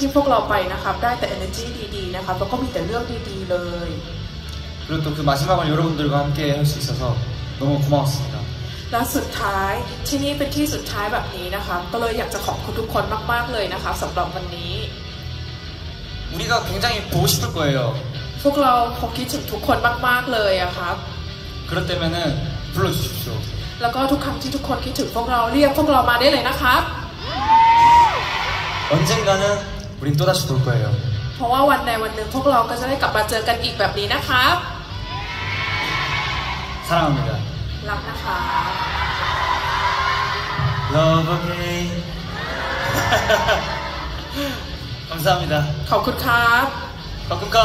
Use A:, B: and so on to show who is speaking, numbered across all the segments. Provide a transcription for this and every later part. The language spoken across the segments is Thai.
A: ที่พวกเราไปนะครับ ได้แต่ energy ดีๆนะครับแล้วก็มีแต่เรื่องดีๆเลย
B: 그리고 또 그 마지막을 여러분들과 함께 할 수 있어서 너무 고마웠습니다.
A: และสุดท้ายที่นี่เป็นที่สุดท้ายแบบนี้นะครับก็เลยอยากจะขอบคุณทุกคนมากๆเลยนะครับสำหรับวันนี้
B: 우리가 굉장히 보고 싶을 거예요.
A: พวกเราคงคิดถึงทุกคนมากๆเลยอะครับ
B: 그럴 때면은 불러주십시오.
A: แล้วก็ทุกครั้งที่ทุกคนคิดถึงพวกเราเรียกพวกเรามาได้เลยนะครับ
B: 언젠가는 우린 또다시 볼 거예요.
A: เพราะว่าวันใดวันหนึ่งพวกเราก็จะได้กลับมาเจอกันอีกแบบนี้นะครับ
B: 사랑합니다.
A: รักนะคะ
B: Love again. 감사합니다.
A: ขอบคุณครับ
B: 가끔가.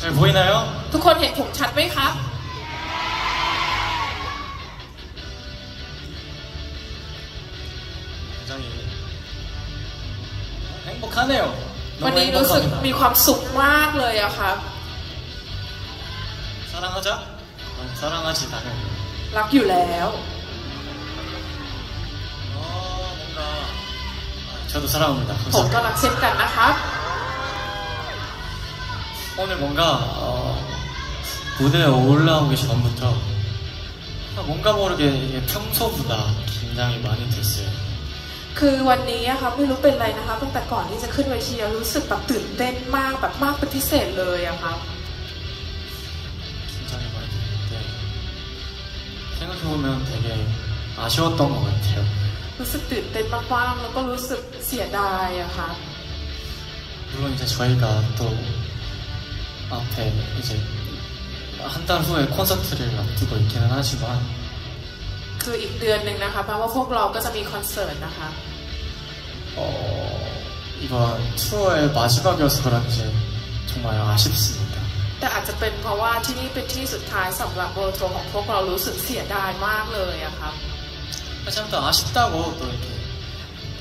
B: 잘 보이나요?
A: ทุกคนเห็นผมชัดไหมครับ
B: 굉장히 행복하네요.
A: วัน
B: 너무
A: นี้รู้สึก
B: 행복합니다.
A: มีความสุขมากเลยอะครับ
B: 사랑하자. 어, 사랑하지 당연히.
A: รักอยู่แล้ว
B: 어 뭔가 아, 저도 사랑합니다.
A: ผมก็
B: 감사합니다.
A: รักเช่นกันนะครับ
B: 오늘 뭔가 어, 무대에 올라오기 전부터 아, 뭔가 모르게 이게 평소보다 긴장이 많이 됐어요.
A: คือวันนี้อะครับไม่รู้เป็นไรนะคะตั้งแต่ก่อนที่จะขึ้นเวทีอะรู้สึกแบบตื่นเต้นมากแบบมากเป็นพิเศษเลยอะครับ
B: 긴장이 많이 됐는데 생각해보면 되게 아쉬웠던 것 같아요.
A: รู้สึกตื่นเต้นมากๆแล้วก็รู้สึกเสียดายอะครับ
B: 물론 이제 저희가 또 앞에 이제 한 달 후에 콘서트를 앞두고 있기는 하지만
A: คืออีกเดือนหนึ่งนะคะเพราะว่าพวกเราก็จะมีคอนเสิร์ตนะคะ
B: 어, 이번 투어의 마지막이어서 그런지 정말 아쉽습니다.
A: แต่อาจจะเป็นเพราะว่าที่นี่เป็นที่สุดท้ายสำหรับเวอร์ทัวร์ของพวกเรารู้สึกเสียดายมากเลยอะครับ
B: 하지만 또 아쉽다고 또 이렇게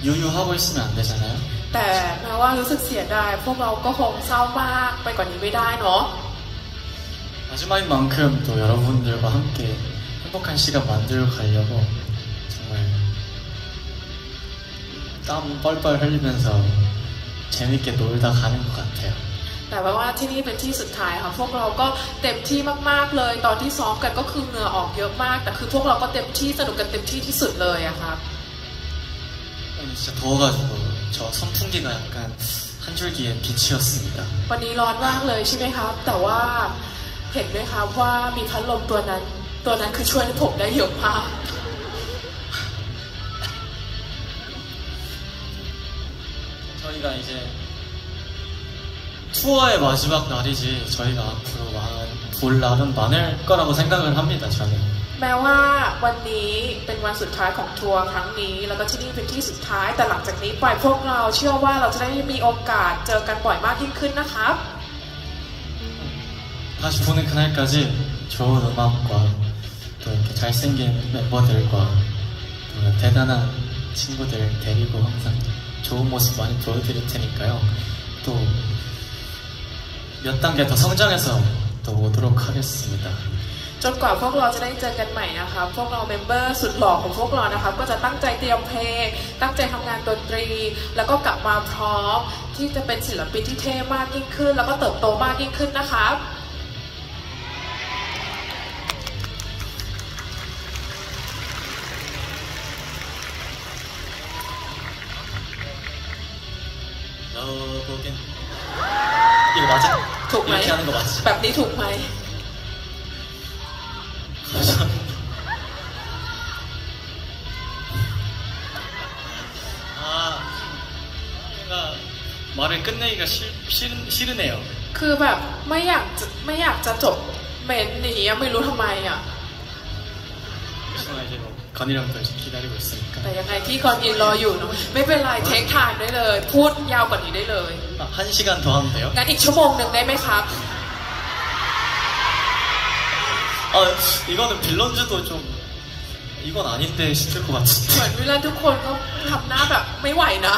B: 유유하고 있으면 안 되잖아요.
A: แต่แม้ว่ารู้สึกเสียดายพวกเราก็คงเศร้ามากไปกว่านี้ไม่ได้เนาะ
B: 마지막인 만큼 또 여러분들과 함께 행복한 시간 만들어 가려고 정말 땀 뻘뻘 흘리면서 재밌게 놀다 가는 것 같아요.
A: แต่ว่าที่นี่เป็นที่สุดท้ายค่ะพวกเราก็เต็มที่มากๆเลย ตอนที่ซ้อมกันก็คือเหงื่อออกเยอะมาก แต่คือพวกเราก็เต็มที่สนุกกันเต็มที่ที่สุดเลยอะครับ
B: 오늘 진짜 더워가지고 저 선풍기가 약간 한 줄기의 빛이었습니다.
A: วันนี้ร้อนมากเลยใช่ไหมครับ แต่ว่าเห็นไหมครับว่ามีพัดลมตัวนั้น ตัวนั้นคือช่วยให้ผมได้เยอะมาก
B: 저희가 이제 투어의 마지막 날이지 저희가 앞으로 많은 볼 날은 많을 거라고 생각을 합니다. 저는.
A: แม้ว่าวันนี้เป็นวันสุดท้ายของทัวร์ครั้งนี้ แล้วก็ที่นี่เป็นที่สุดท้าย แต่หลังจากนี้ไปพวกเราเชื่อว่าเราจะได้มีโอกาสเจอกันบ่อยมากยิ่งขึ้นนะครับ
B: 다시 보는 그날까지 좋은 음악과 또 이렇게 잘생긴 멤버들과 또 대단한 친구들 데리고 항상 좋은 모습 많이 보여드릴 테니까요. 또 몇 단계 더 성장해서 또 오도록 하겠습니다.
A: จนกว่าพวกเราจะได้เจอกันใหม่นะคะพวกเรา member สุดหล่อของพวกเรานะคะก็จะตั้งใจเตรียมเพลง ตั้งใจทำงานดนตรี แล้วก็กลับมาพร้อมที่จะเป็นศิลปินที่เท่มากยิ่งขึ้น แล้วก็เติบโตมากยิ่งขึ้นนะคะถูกไหมแบบนี้ถูกไหม
B: 말을 끝내기가 싫, 싫, 싫으네요.
A: คือแบบไม่อยากจะไม่อยากจะจบเมนนี้อะไม่รู้ทำไมอ่ะ
B: 그렇지만 이제 뭐 건이랑 또 이제 기다리고 있으니까
A: แต่ยังไงที่คอนยินรออยู่เนอะไม่เป็นไรเทคไทม์ได้เลย พูดยาวกว่านี้ได้เลย
B: 아, 한 시간 더 하면 돼요?
A: งั้นอีกชั่วโมงหนึ่งได้ไหมครับ
B: 아, 이거는 빌런즈도 좀 이건 아닌데 싶을 것
A: เหมื
B: 같은데
A: อนเวลาทุกคนก็ทำหน้าแบบไม่ไหวนะ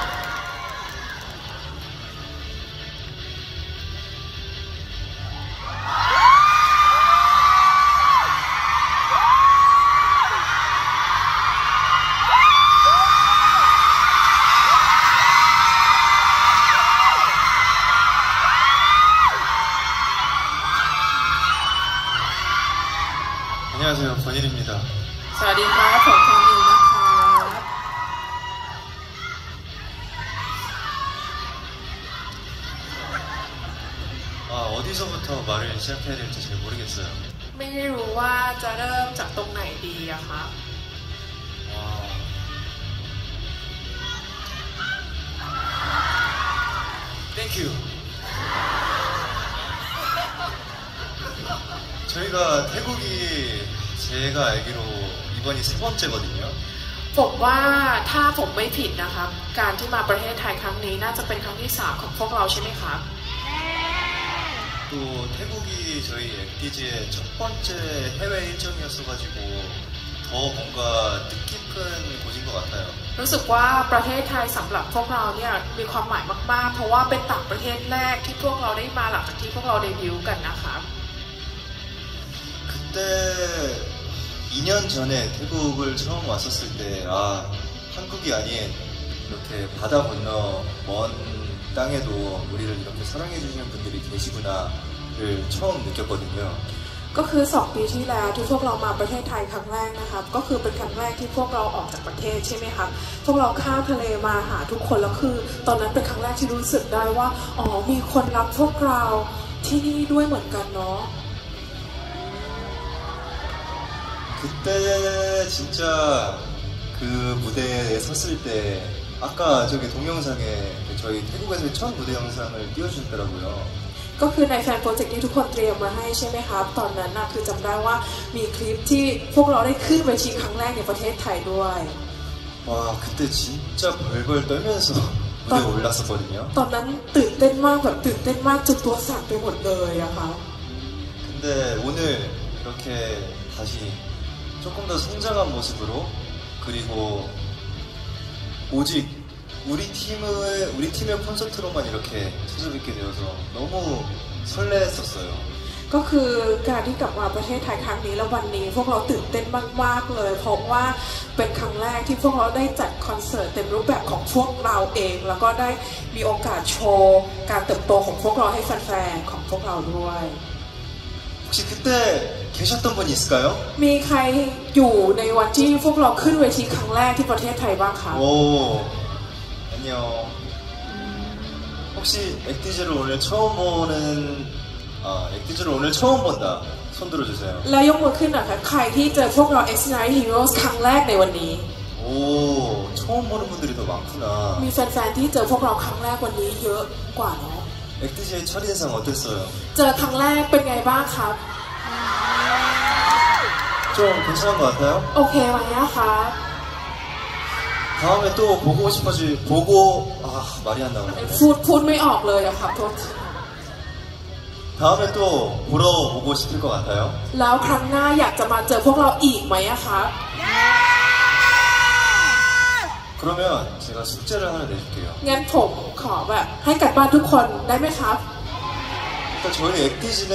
A: สวัสดีครับผมทองดีนะครับ
C: 아 어디서부터 말을 시작해야 될지 잘 모르겠어요
A: ไม่รู้ว่าจะเริ่มจากตรงไหนดีอะครับ
C: 와 땡큐 저희가 태국이 제가 알기로 이번이 세 번째거든요
A: ผมว่าถ้าผมไม่ผิดนะครับ การที่มาประเทศไทยครั้งนี้น่าจะเป็นครั้งที่สามของพวกเราใช่ไหมครับ
C: 또 태국이 저희 액디즈의 첫 번째 해외 일정이었어가지고 더 뭔가 뜻깊은 곳인 것 같아요
A: รู้สึกว่าประเทศไทยสำหรับพวกเราเนี่ยมีความหมายมากๆ เพราะว่าเป็นต่างประเทศแรกที่พวกเราได้มาหลังจากที่พวกเราเดบิวต์กันนะครับ
C: 그때 2년 전에 태국을 처음 왔었을 때, 아, 한국이 아닌 이렇게 바다 건너 먼 땅에도 우리를 이렇게 사랑해주시는 분들이 계시구나를 처음 느꼈거든요.
A: ก็คือ 2 ปีที่แล้วที่พวกเรามาประเทศไทยครั้งแรกนะครับ ก็คือเป็นครั้งแรกที่พวกเราออกจากประเทศใช่ไหมครับ พวกเราข้ามทะเลมาหาทุกคนแล้วคือ ตอนนั้นเป็นครั้งแรกที่รู้สึกได้ว่าอ๋อมีคนรักพวกเราที่นี่ด้วยเหมือนกันเนาะ
C: 그때 진짜 그 무대에 섰을 때, 아까 저기 동영상에 그 저희 태국에서의 첫 무대 영상을 띄워주셨더라고요.
A: ก็คือในแฟนโปรเจกต์ที่ทุกคนเตรียมมาให้ใช่ไหมครับ ตอนนั้นนะคือจำได้ว่ามีคลิปที่พวกเราได้ขึ้นเวทีครั้งแรกในประเทศไทยด้วย
C: 와, 그때 진짜 벌벌 떨면서 무대에 올랐었거든요.
A: ตอนนั้นตื่นเต้นมากแบบตื่นเต้นมากจนตัวสั่นไปหมดเลยอะครับ
C: 근데 오늘 이렇게 다시 조금 더 성장한 모습으로 그리고 오직 우리 팀의 우리 팀의 콘서트로만 이렇게 찾아뵙게 되어서 너무 설레었어요.
A: ก็คือการที่กลับมาประเทศไทยครั้งนี้แล้ววันนี้ พวกเราตื่นเต้นมากๆเลย เพราะว่าเป็นครั้งแรกที่พวกเราได้จัดคอนเสิร์ตเต็มรูปแบบของพวกเราเอง แล้วก็ได้มีโอกาสโชว์การเติบโตของพวกเราให้แฟนๆของพวกเราด้วย
C: 혹시 그때 계셨던 분 있을까요?
A: มีใครอยู่ในวันที่พวกเราขึ้นเวทีครั้งแรกที่ประเทศไทยบ้างคะ
C: 오 안녕. 혹시 액티즈를 오늘 처음 보는 아 액티즈를 오늘 처음 본다. 손 들어주세요.
A: แล้วยกมือขึ้นหน่อยค่ะใครที่เจอพวกเรา X9 Heroes ครั้งแรกในวันนี้
C: 오 처음 보는 분들이 더 많구나.
A: มีแฟนๆที่เจอพวกเราครั้งแรกวันนี้เยอะกว่าเนาะ
C: 액티즈의 첫인상 어땠어요?
A: เจอครั้งแรกเป็นไงบ้างครับ
C: 좀 괜찮은 것 같아요?
A: โอเคไหมอะคะ
C: 다음에 또 보고 싶어지 보고 아 말이 안 나오네.
A: พูดพูดไม่ออกเลยอะครับโทษที
C: 다음에 또 보러 오고 싶을 것 같아요.
A: แล้วครั้งหน้าอยากจะมาเจอพวกเราอีกไหมอะคะ
C: 그러면 제가 숙제를 하나 내줄게요.
A: งั้นผมขอแบบ ให้กัดบ้านทุกคนได้ไหมครับ
C: 일단 저희 액티즈는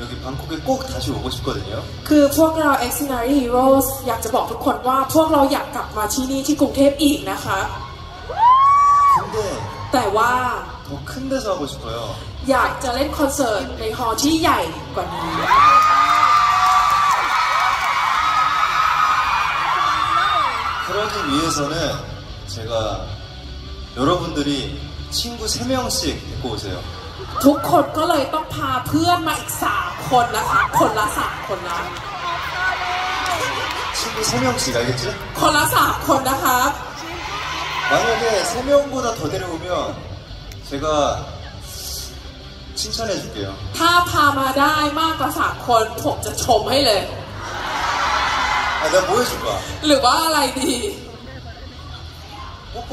C: 여기 방콕에 꼭 다시 오고 싶거든요.
A: คือพวกเรา X9 Heroes อยากจะบอกทุกคนว่าพวกเราอยากกลับมาที่นี่ที่กรุงเทพอีกนะคะ
C: 근데
A: แต่ว่า
C: 더 큰 데서 하고 싶어요.
A: อยากจะเล่นคอนเสิร์ตในฮอลล์ที่ใหญ่กว่านี้
C: 그러기 위해서는 제가 여러분들이 친구 3명씩 데리고 오세요.
A: ทุกคนก็เลยต้องพาเพื่อนมาอีกสามคนนะคะ คนละสามคนนะ
C: 친구 3명씩 알겠지?
A: คนละสามคนนะคะ
C: 만약에 3명보다 더 데려오면 제가 칭찬해 줄게요.
A: ถ้าพามาได้มากกว่าสามคนผมจะชมให้เลย
C: 아, 내가 뭐 해줄 거야?
A: หรือว่าอะไรดี
C: 뽀뽀?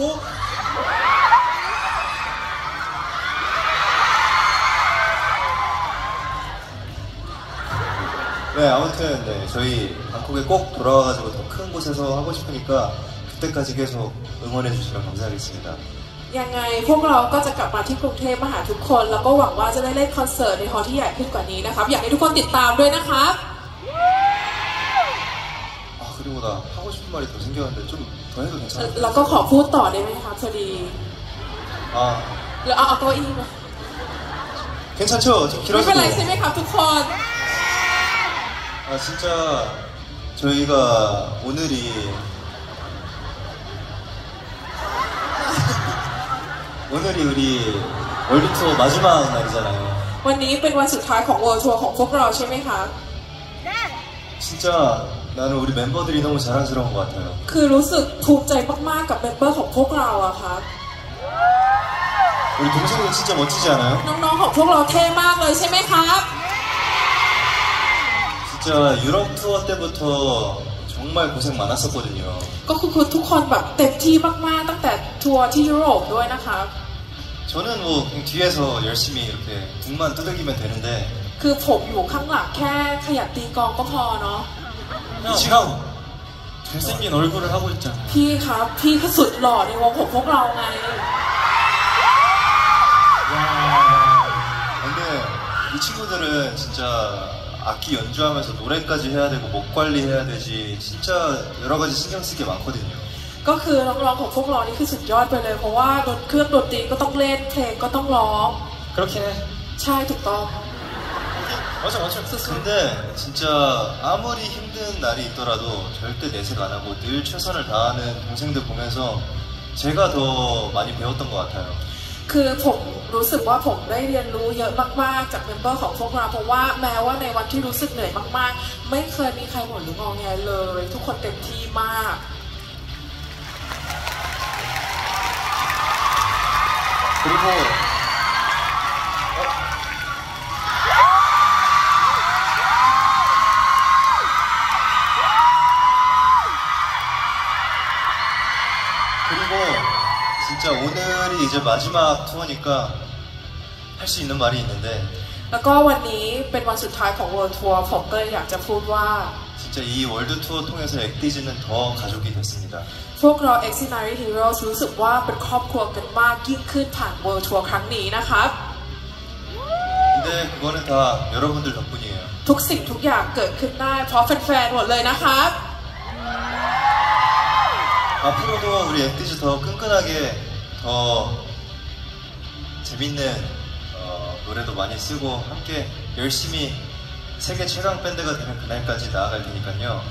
C: 네, 아무튼 네, 저희 방콕에 꼭 돌아와가지고 더 큰 곳에서 하고 싶으니까 그때까지 계속 응원해 주시면 감사하겠습니다.
A: ยังไงพวกเราก็จะกลับมาที่กรุงเทพมาหาทุกคน แล้วก็หวังว่าจะได้เล่นคอนเสิร์ตในฮอลล์ที่ใหญ่ขึ้นกว่านี้นะครับ อยากให้ทุกคนติดตามด้วยนะครับ
C: 아 그리고 나 하고 싶은 말이 더 생겼는데 좀 더 해도
A: แล้ว
C: 괜찮아?
A: ก็ขอพูดต่อได้ไหมครับพอดี
C: 아
A: หรือเอาเอาเก้าอี้มา
C: 괜찮죠? 좀
A: ไม่เป็นไร
C: 길어져도
A: ใช่ไหมครับทุกคน
C: 아 진짜 저희가 오늘이 오늘이 우리 월드 투어 마지막 날이잖아요.
A: วันนี้เป็นวันสุดท้ายของเวิร์ทัวร์ของพวกเราใช่ไหมคะ
C: 진짜 나는 우리 멤버들이 너무 자랑스러운 것 같아요.
A: คือรู้สึกภูมิใจมากๆกับเมมเบอร์ของพวกเราอะครับ
C: 우리 동생들 진짜 멋지지 않아요?
A: น้องๆของพวกเราเท่มากเลยใช่ไหมครับ
C: 진짜 유럽 투어 때부터 정말 고생 많았었거든요.
A: ก็คือคือทุกคนแบบเต็มที่มากๆ ตั้งแต่ทัวร์ที่ยุโรปด้วยนะคะ
C: 저는 뭐 그냥 뒤에서 열심히 이렇게 북만 두들기면 되는데
A: คือผมอยู่ข้างหลังแค่ขยับตีกลองก็พอเนาะ
B: 지금 잘생긴 얼굴을 하고 있잖아요.
A: พี่ครับ พี่ก็สุดหล่อในวงของพวกเราไง
C: 근데 이 친구들은 진짜 악기 연주하면서 노래까지 해야 되고 목 관리해야 되지 진짜 여러 가지 신경 쓸 게 많거든요.
A: ก็คือน้องๆของพวกเรานี่คือสุดยอดไปเลย เพราะว่าดนเครื่องดนตรีก็ต้องเล่นเพลงก็ต้องร้อง
B: 그렇긴 해.
A: ใช่ถูกต้อง
B: 맞아 맞아.
C: 근데 진짜 아무리 힘든 날이 있더라도 절대 내색 안 하고 늘 최선을 다하는 동생들 보면서 제가 더 많이 배웠던 것 같아요.
A: คือผม รู้สึกว่าผมได้เรียนรู้เยอะมากๆ จากเมมเบอร์ของพวกเราเพราะว่าแม้ว่าในวันที่รู้สึกเหนื่อยมากๆ ไม่เคยมีใครหมดหรืององแงเลย ทุกคนเต็มที่มาก
C: คุณพ่อ 진짜 오늘이 이제 마지막 투어니까 할 수 있는 말이 있는데
A: แล้วก็วันนี้เป็นวันสุดท้ายของ World Tour ผมก็เลยอยากจะพูดว่า
C: 진짜 이 월드 투어 통해서 엑디즈는 더 가족이 됐습니다.
A: พวกเรา x i n a r y Heroes รู้สึกว่าเป็นครอบครัวกันมากยิ่งขึ้นผ่าน World Tour ครั้งนี้นะครับ
C: 근데 그거는 다 여러분들 덕분이에요.
A: ทุกสิ่งทุกอย่างเกิดขึ้นได้เพราะแฟนๆหมดเลยนะครับ
C: 앞으로도 우리 엑디즈 더 끈끈하게 더 재밌는 어, 노래도 많이 쓰고 함께 열심히 세계 최강 밴드가 되는 그날까지 나아갈 테니까요.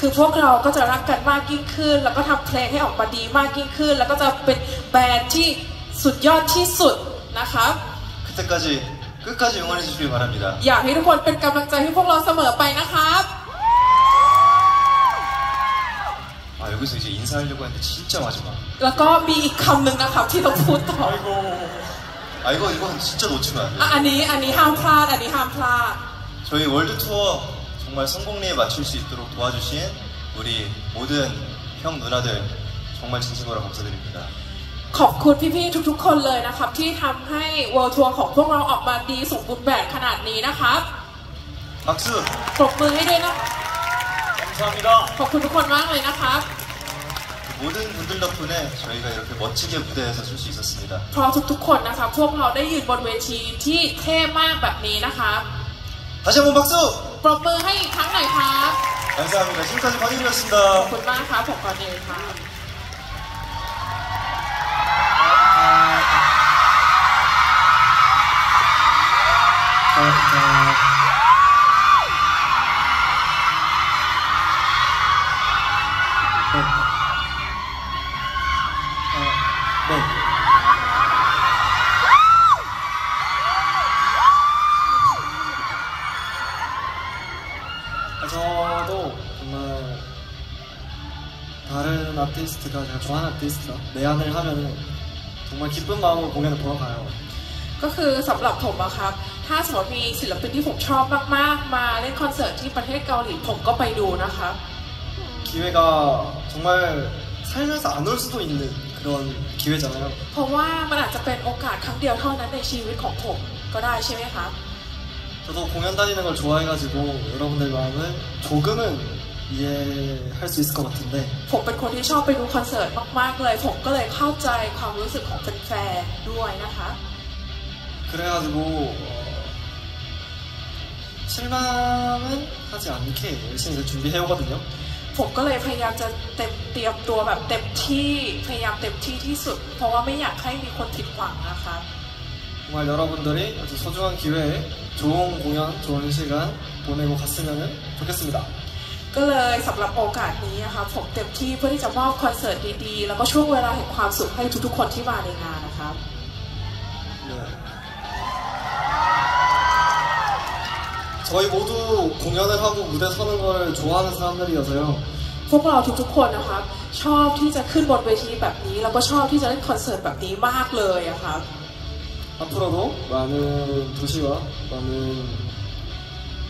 A: คือพวกเราก็จะรักกันมากยิ่งขึ้น แล้วก็ทำเพลงให้ออกมาดีมากยิ่งขึ้น แล้วก็จะเป็นแบรนด์ที่สุดยอดที่สุดนะครับ
C: 그때까지 끝까지 응원해 주시기 바랍니다.
A: อยากให้ทุกคนเป็นกำลังใจให้พวกเราเสมอไปนะครับ
C: 여기서 이제 인사하려고 했는데 진짜 마지막.
A: แล้วก็มีอีกคำหนึ่งนะครับที่ต้องพูดต่อ
C: 아 이거 이건 진짜 놓치면 안
A: อ่ะ
C: 돼요.
A: อันนี้อันนี้ห้ามพลาด อันนี้ห้ามพลาด
C: 저희 월드 투어 정말 성공리에 맞출 수 있도록 도와주신 우리 모든 형 누나들 정말 진심으로 감사드립니다.
A: ขอบคุณพี่ๆทุกๆ คนเลยนะครับ ที่ทำให้ World Tour ของพวกเราออกมาดีสมบูรณ์แบบขนาดนี้นะครับ
C: 박수!
A: ปรบมือให้ด้วยนะ
B: 감사합니다.
A: ขอบคุณทุกคนมากเลยนะครับ
C: 모든 분들 덕분에 저희가 이렇게 멋지게 무대에서 설 수 있었습니다.
A: เพราะทุกๆ คนนะครับ พวกเราได้ยืนบนเวทีที่เท่มากแบบนี้นะคะ
C: 다시 한번 박수!
A: ปรบมือให้อีกครั้งหน่อยครับ
C: 감사합니다. 지금까지
A: ขอบ
C: 권일이었습니다.
A: คุณมากครับผมก่อนเองครับ
B: 아티스트가 제가 좋아하는 아티스트가 내한을 하면은 정말 기쁜 마음으로 공연을 보러 가요.
A: ก็คือสำหรับผมอะครับ ถ้าสมมติมีศิลปินที่ผมชอบมากๆ มาเล่นคอนเสิร์ตที่ประเทศเกาหลีผมก็ไปดูนะครับ
D: 기회가 정말 살면서 안 올 수도 있는 그런 기회잖아요.
A: เพราะว่ามันอาจจะเป็นโอกาสครั้งเดียวเท่านั้นในชีวิตของผมก็ได้ใช่ไหมคะ
D: 저도 공연 다니는 걸 좋아해가지고 여러분들 마음을 조금은 이해할 수 있을 것 같은데
A: ผมเป็นคนที่ชอบไปดูคอนเสิร์ตมากๆเลยผมก็เลยเข้าใจความรู้สึกของแฟนๆด้วยนะคะ
D: 그래가지고 어, 실망은 하지 않게 열심히 준비해오거든요
A: ผมก็เลยพยายามจะเต็มเตรียมตัวแบบเต็มที่พยายามเต็มที่ที่สุด เพราะว่าไม่อยากให้มีคนผิดหวังนะคะ
D: 정말 여러분들이 아주 소중한 기회에 좋은 공연, 좋은 시간 보내고 갔으면 좋겠습니다.
A: ก็เลยสำหรับโอกาสนี้นะคะผมเต็มที่เพื่อที่จะมอบคอนเสิร์ตดีๆ แล้วก็ช่วงเวลาแห่งความสุขให้ทุกๆคนที่มาในงานนะคะ
D: 네. 저희 모두 공연을 하고 무대 서는 걸 좋아하는 사람들이어서요.
A: พวกเราทุกๆคนนะคะชอบที่จะขึ้นบนเวทีแบบนี้ แล้วก็ชอบที่จะเล่นคอนเสิร์ตแบบนี้มากเลยอะค่ะ
D: 앞으로도 많은 도시와 많은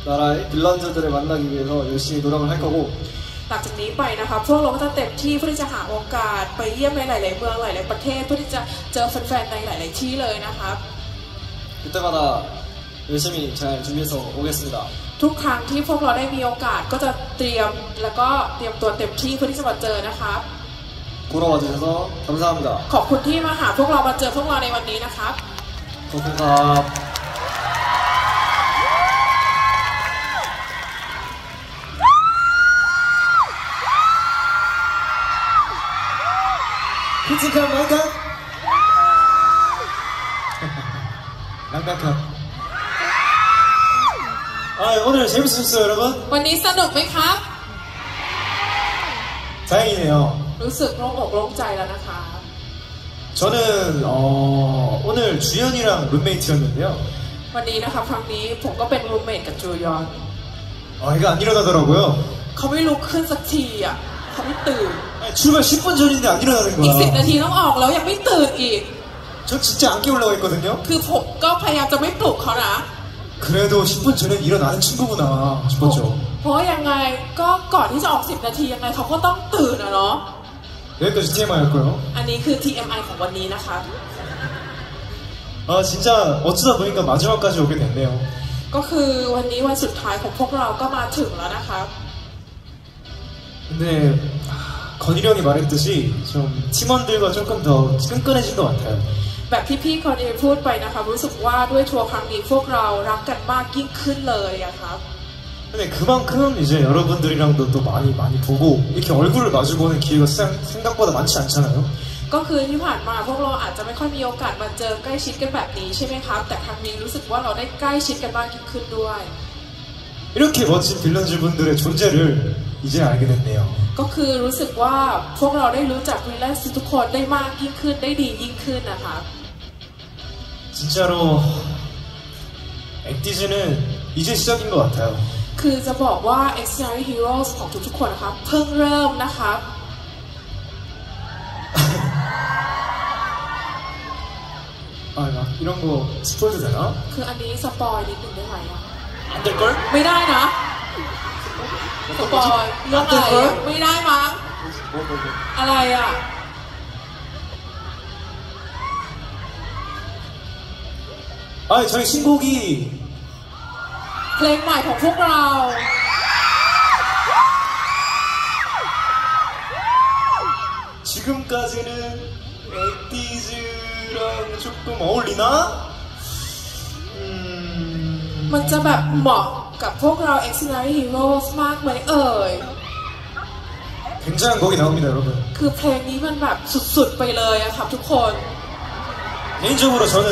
D: 나라의 빌런즈들을 만나기 위해서 열심히 노력을 할 거고
A: หลังจากนี้ไปนะคะพวกเราก็จะเต็มที่เพื่อที่จะหาโอกาสไปเยี่ยมในหลาย ๆ เมืองหลาย ๆ ประเทศ เพื่อที่จะเจอแฟน ๆ ในหลาย ๆ ที่เลยนะคะ
D: 그때마다 열심히 잘 준비해서 오겠습니다.
A: ทุกครั้งที่พวกเราได้มีโอกาสก็จะเตรียมแล้วก็เตรียมตัวเต็มที่เพื่อที่จะมาเจอนะคะ
D: 보러 와주셔서 감사합니다.
A: ขอบคุณที่มาหาพวกเรามาเจอพวกเราในวันนี้นะค ะ
D: 고맙습니다. 굵직한 말감 낭낭한 아 오늘 재밌으셨어요 여러분?
A: วันนี้สนุกไหมครับ
D: 다행이네요
A: รู้สึกโล่งอกโล่งใจแล้วนะคะ
D: 저는 어, 오늘 주연이랑 룸메이트였는데요
A: วันนี้นะคะครั้งนี้ผมก็เป็นรูมเมทกับจูยอน
D: 아 이거 안 일어나더라고요
A: เขาไม่ลุกขึ้นสักทีอ่ะเขาไม่ตื่น
D: 아니, 출발 10분 전인데 안 일어나는
A: อีกสิบนา
D: 거야
A: ทีต้องออกแล้วยังไม่ตื่นอีก
D: 저 진짜 안 깨우려고 했거든요
A: คือผมก็พยายามจะไม่ปลุกเขานะ
D: 그래도 10분 전에 일어나는 친구구나
A: เพราะ
D: 싶었죠
A: เพราะยังไงก็ก่อนที่จะออก 10 นาทียังไงเขาก็ต้องตื่นอะเนาะ
D: 여기까지 TMI였고요
A: อันนี้คือ TMI ของวันนี้นะคะ
D: 아 진짜 어쩌다 보니까 마지막까지 오게 됐네요
A: ก็คือวันนี้วันสุดท้ายของพวกเราก็มาถึงแล้วนะคะ
D: 근데 아, 건일이 형이 말했듯이 좀 팀원들과 조금 더 끈끈해진 것 같아요
A: แบบที่พี่คนนี้พูดไปนะคะ รู้สึกว่าด้วยทัวร์ครั้งนี้พวกเรารักกันมากยิ่งขึ้นเลยอะครับ
D: 근데 그만큼 이제 여러분들이랑도 또 많이 많이 보고 이렇게 얼굴을 마주보는 기회가 생- 생각보다 많지 않잖아요
A: ก็คือที่ผ่านมาพวกเราอาจจะไม่ค่อยมีโอกาสมาเจอใกล้ชิดกันแบบนี้ใช่ไหมครับ แต่ครั้งนี้รู้สึกว่าเราได้ใกล้ชิดกันมากยิ่งขึ้นด้วย
D: 이렇게 멋진 빌런즈 분들의 존재를 이제 알게 됐네요
A: ก็คือรู้สึกว่าพวกเราได้รู้จักวิลเลนซ์ทุกคนได้มากยิ่งขึ้นได้ดียิ่งขึ้นนะคะ
D: 진짜로 액티즈는 이제 시작인 것 같아요
A: คือจะบอกว่า Extraordinary Heroes ของทุกๆคนนะครับเพิ่งเริ่มนะครับ
D: 아 막 이런 거 스포해도 되나?
A: คืออันนี้สปอยนิดนึงได้ไหมอะ
D: 안 될걸?
A: ไม่ได้นะ สปอยเรื่องอะไรอะไม่ได้มั้ง
D: 뭐, 뭐, 뭐.
A: อะไรอ่ะ
D: 아 저희 신곡이
A: เพลงใหม่ของพวกเรา
D: 지금까지는 액티즈랑 조금 어울리나? 음...
A: มันจะแบบเหมาะ กับพวกเรา Extraordinary Heroes มากไหมเอ่ย
D: 굉장한 곡이 나옵니다 여러분
A: คือเพลงนี้มันแบบสุดๆไปเลยอะครับทุกคน
D: 개인적으로 저는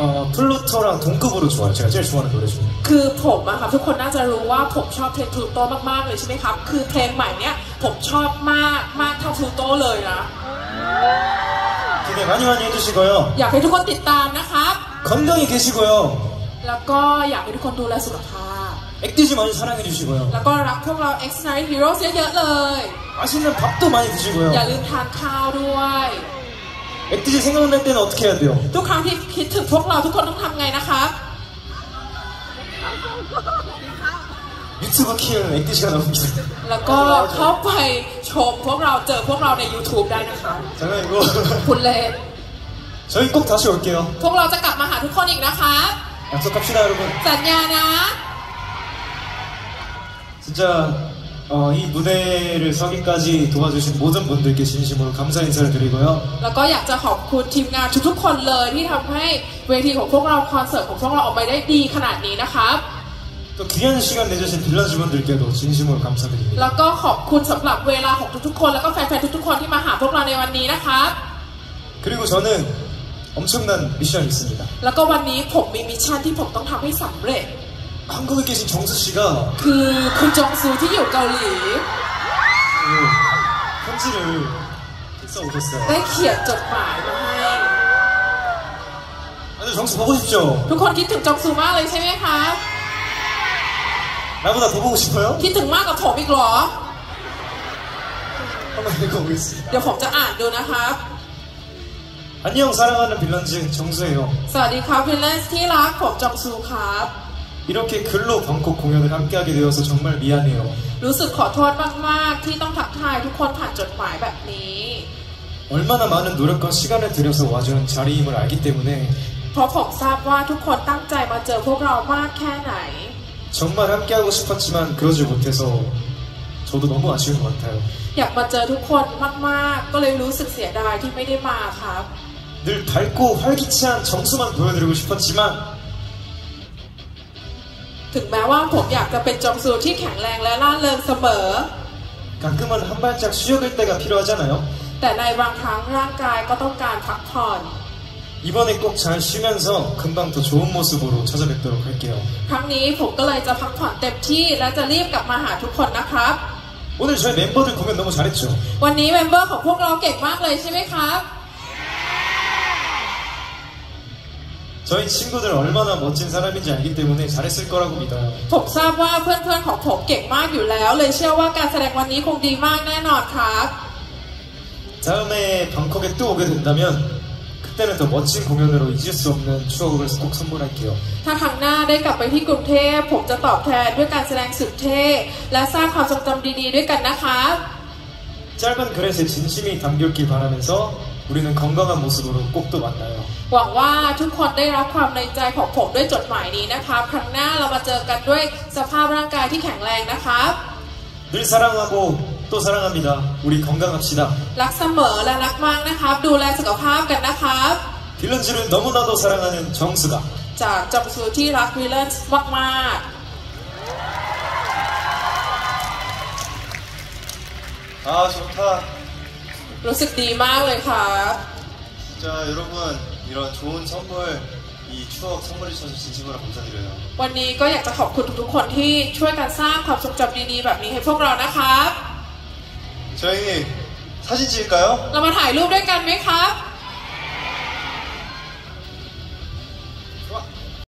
D: 어, 플루토랑 동급으로 좋아요 제가 제일 좋아하는 노래 중에
A: คือผมอะครับทุกคนน่าจะรู้ว่าผมชอบเพลงพลูโตมากๆเลยใช่ไหมครับ คือเพลงใหม่เนี้ยผมชอบมากมากเท่าพลูโตเลยนะ
D: 기대 많이 많이 해주시고요
A: อยากให้ทุกคนติดตามนะครับ
D: 건강히 계시고요
A: แล้วก็อยากให้ทุกคนดูแลสุขภาพ พ
D: 액티즈 많이 사랑해주시고요
A: แล้วก็รักพวกเรา X9 Heroes เยอะๆเลย
D: 맛있는 밥도 많이
A: อย่า
D: 드시고요
A: ลืมทานข้าวด้วย
D: 액티즈 생각날 때는 어떻게 해야 돼요?
A: ทุกครั้งที่คิดถึงพวกเราทุกคนต้องทำไงนะครับ
D: 유튜브 키우는 액디시가 나옵니다.
A: แล้วก็เข้าไปชมพวกเราเจอพวกเราใน YouTube ได้นะคะ
D: 장난이고
A: คุณเลน
D: 저희 꼭 다시 올게요.
A: พวกเราจะกลับมาหาทุกคนอีกนะคะ
D: 약속합시다 여러분.
A: สัญญานะ
D: 진짜 어, 이 무대를 서기까지 도와주신 모든 분들께 진심으로 감사 인사를 드리고요.
A: แล้วก็อยากจะขอบคุณทีมงานทุกๆคนเลยที่ทำให้เวทีของพวกเราคอนเสิร์ตของพวกเราออกมาได้ดีขนาดนี้นะครับ
D: 또 귀한 시간 내주신 빌런즈 분들께도 진심으로 감사드립니다.
A: แล้วก็ขอบคุณสำหรับเวลาของทุกๆคน แล้วก็แฟนๆทุกๆคนที่มาหาพวกเราในวันนี้นะครับ
D: 그리고 저는 엄청난 미션이 있습니다.
A: แล้วก็วันนี้ผมมีมิชชั่นที่ผมต้องทำให้สำเร็จ
D: 한국에 계신 정수 씨가
A: คือคุณจงซูที่อยู่เกาหลี
D: 그 편지를 써 오셨어요.
A: ได้เขียนจดหมายมาให้
D: 다들 정수 보고 싶죠?
A: ทุกคนคิดถึงจงซูมากเลยใช่ไหมคะ
D: 나보다 더 보고 싶어요?
A: คิดถึงมากกว่าผมอีกเหรอ
D: 한번 읽어보겠습니다.
A: เดี๋ยวผมจะอ่านดูนะครับ
D: 안녕 사랑하는 빌런즈 정수예요.
A: สวัสดีครับวิลเลนส์ที่รักผมจงซูครับ
D: 이렇게 글로 방콕 공연을 함께하게 되어서 정말 미안해요.
A: รู้สึกขอโทษมาก ๆ ที่ต้องทักทายทุกคนผ่านจดหมายแบบนี้
D: 얼마나 많은 노력과 시간을 들여서 와준 자리임을 알기 때문에
A: เพราะผมทราบว่าทุกคนตั้งใจมาเจอพวกเรามากแค่ไหน
D: 정말 함께하고 싶었지만 그러지 못해서 저도 너무 아쉬운 것 같아요.
A: อยากมาเจอทุกคนมาก ๆ ก็เลยรู้สึกเสียดายที่ไม่ได้มาครับ
D: 늘 밝고 활기찬 정수만 보여드리고 싶었지만
A: ถึงแม้ว่าผมอยากจะเป็นจงซูที่แข็งแรงและล่าเริงเสมอ
D: 가끔은 한 발짝 쉬어갈 때가 필요하잖아요.
A: แต่ในบางครั้งร่างกายก็ต้องการพักผ่อน
D: 이번에 꼭 잘 쉬면서 금방 더 좋은 모습으로 찾아뵙도록 할게요.
A: ครั้งนี้ผมก็เลยจะพักผ่อนเต็มที่และจะรีบกลับมาหาทุกคนนะครับ
D: 오늘 저희 멤버들 공연 너무 잘했죠?
A: วันนี้เมมเบอร์ของพวกเราเก่งมากเลยใช่ไหมครับ
D: 저희 친구들 얼마나 멋진 사람인지 알기 때문에 잘했을 거라고 믿어요.
A: ผมทราบว่าเพื่อนๆของผมเก่งมากอยู่แล้ว เลยเชื่อว่าการแสดงวันนี้คงดีมากแน่นอนครับ
D: 다음에 방콕에 또 오게 된다면 그때는 더 멋진 공연으로 잊을 수 없는 추억을 꼭 선물할게요.
A: ถ้าครั้งหน้าได้กลับไปที่กรุงเทพผมจะตอบแทนด้วยการแสดงสุดเท่และสร้างความทรงจำดีๆ ด้วยกันนะครับ
D: 짧은 글에서 진심이 담겼길 바라면서 우리는 건강한 모습으로 꼭 또 만나요.
A: หวังว่าทุกคนได้รับความในใจของผมด้วยจดหมายนี้นะครับ ครั้งหน้าเรามาเจอกันด้วยสภาพร่างกายที่แข็งแรงนะครับ
D: 늘 사랑하고 또 사랑합니다. 우리 건강합시다.
A: รักเสมอและรักมากนะครับ ดูแลสุขภาพกันนะครับ
D: 빌런즈를 너무나도 사랑하는 정수가
A: จากจงซูที่รักวิลเลนส์มาก
C: 아 좋다.
A: ๆ รู้สึกดีมากเลยครับ
C: 진짜 여러분 이런 좋은 선물 이 추억 선물해 주셔서 진심으로 감사드려요.
A: วันนี้ก็อยากจะขอบคุณทุกๆคนที่ช่วยกันสร้างความทรงจำดีๆ แบบนี้ให้พวกเรานะครับ
C: 저희 사진 찍을까요?
A: เรามาถ่ายรูปด้วยกันไหมครับ